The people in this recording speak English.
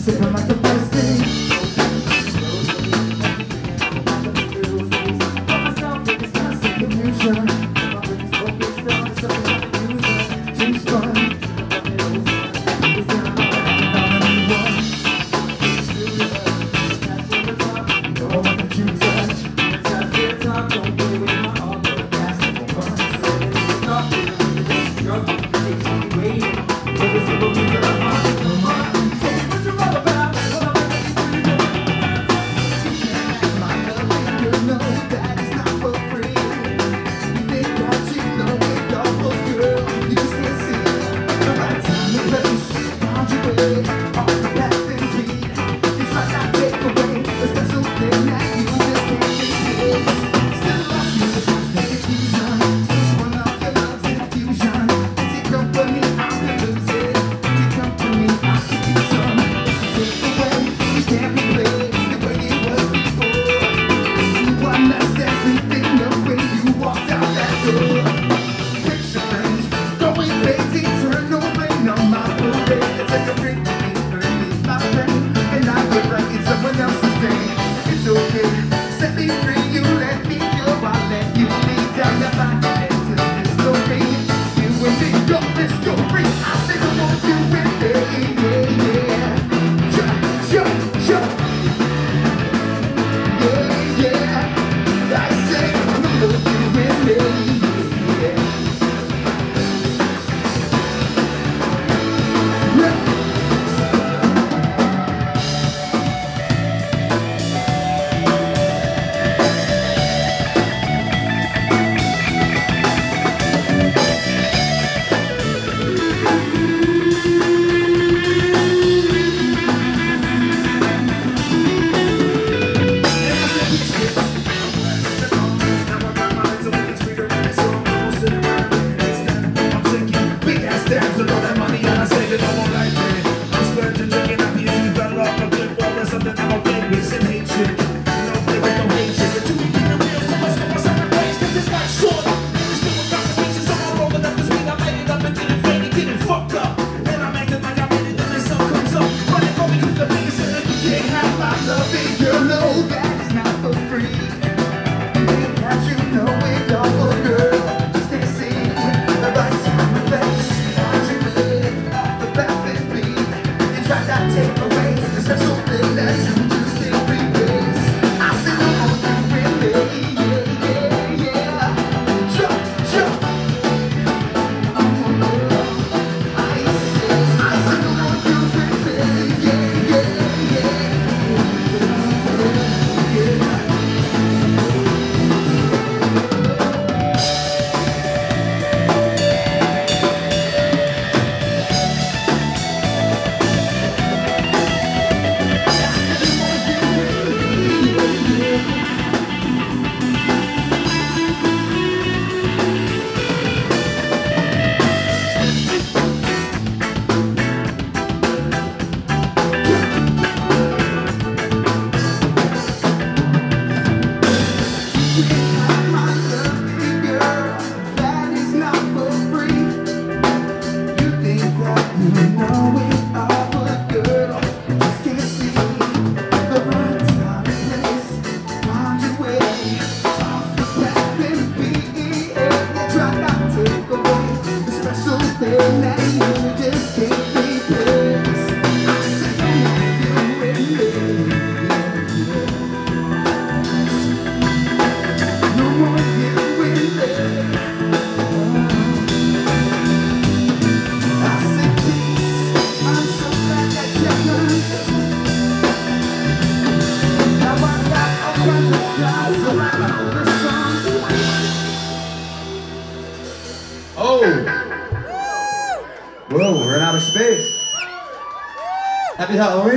Superman. Whoa, we're out of space. Happy Halloween.